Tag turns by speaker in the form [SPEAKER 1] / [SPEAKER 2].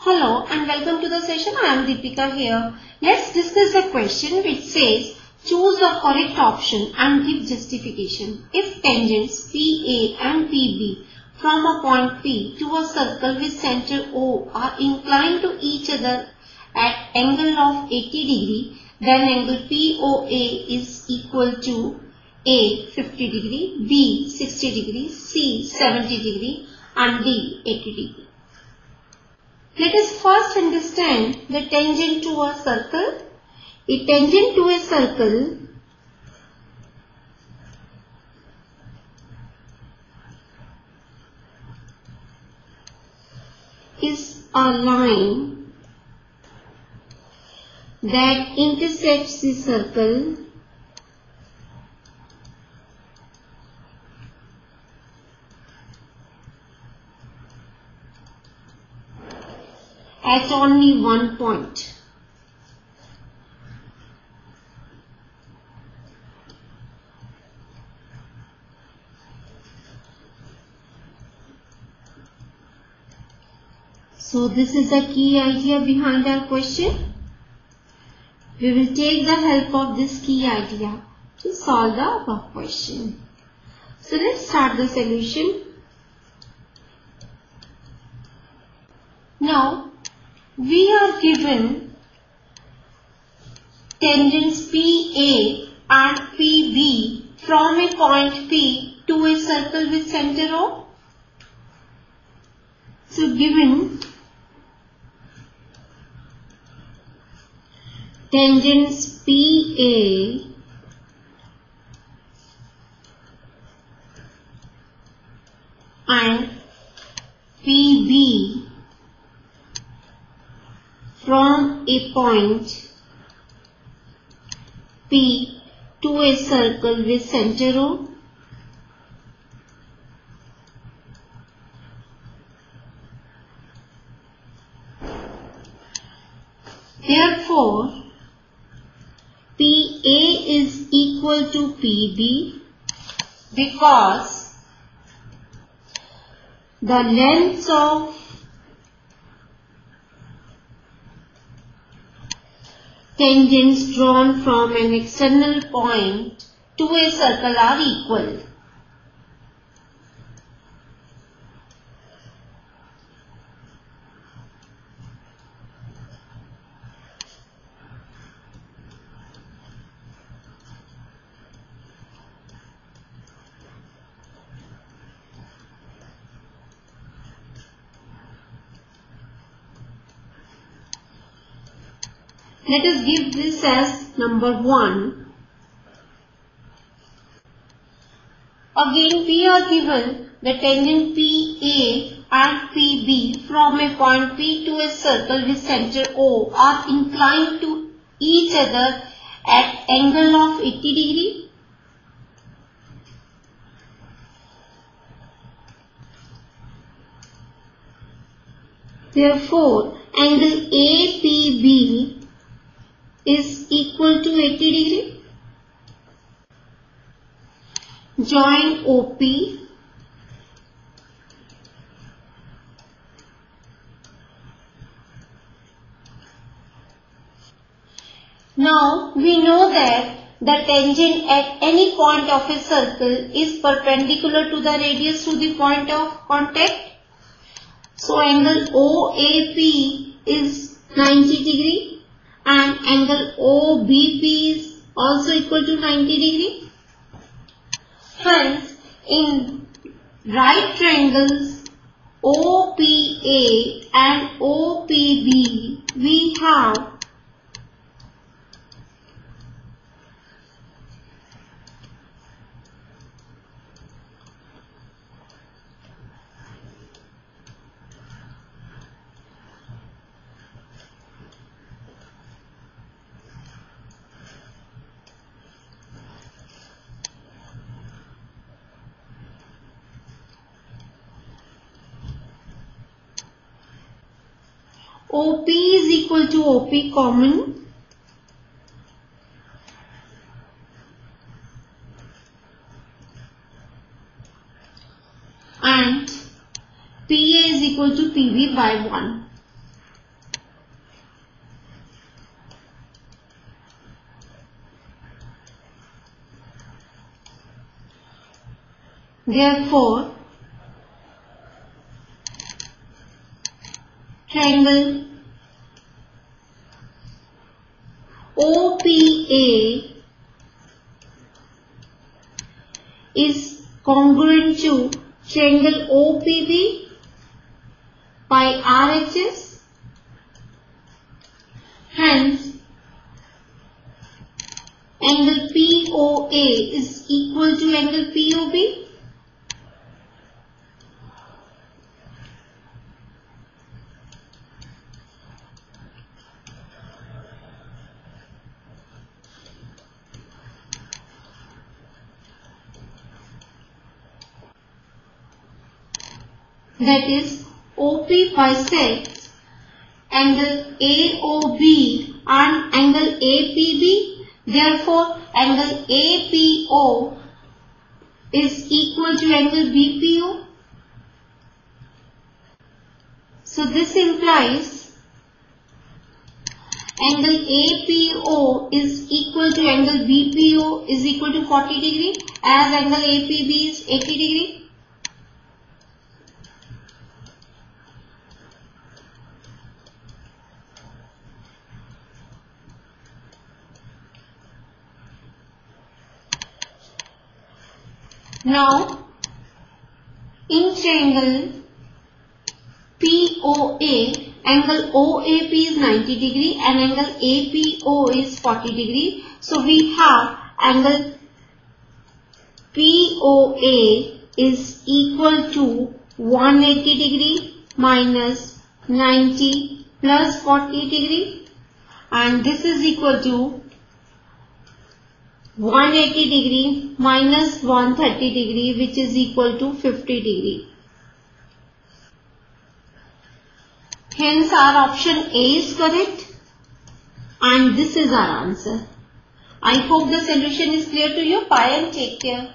[SPEAKER 1] Hello and welcome to the session. I am Deepika here. Let's discuss a question which says choose the correct option and give justification. If tangents PA and PB from a point P to a circle with center O are inclined to each other at angle of 80 degree, then angle POA is equal to A 50 degree, B 60 degree, C 70 degree and D 80 degree. Let us first understand the tangent to a circle. A tangent to a circle is a line that intersects the circle at only one point. So this is the key idea behind our question. We will take the help of this key idea to solve the above question. So let's start the solution. Now we are given tangents PA and PB from a point P to a circle with center O. So given tangents PA and PB from a point P to a circle with center O. Therefore, PA is equal to PB because the length of tangents drawn from an external point to a circle are equal. Let us give this as number 1. Again we are given the tangent PA and PB from a point P to a circle with center O are inclined to each other at angle of 80 degree. Therefore, angle APB is equal to 80 degree. Join OP Now we know that the tangent at any point of a circle is perpendicular to the radius to the point of contact. So angle OAP is 90 degree and angle OBP is also equal to 90 degree. Hence, in right triangles OPA and OPB, we have OP is equal to OP common. And PA is equal to PB by 1. Therefore, triangle OPA is congruent to triangle OPB by RHS. Hence, angle POA is equal to angle POB. That is OP bisects angle AOB and angle APB. Therefore, angle APO is equal to angle BPO. So this implies angle APO is equal to angle BPO is equal to 40 degree as angle APB is 80 degree. Now, in triangle POA, angle OAP is 90 degree and angle APO is 40 degree. So, we have angle POA is equal to 180 degree minus 90 plus 40 degree and this is equal to 180 degree minus 130 degree which is equal to 50 degree. Hence our option A is correct and this is our answer. I hope the solution is clear to you. Bye and take care.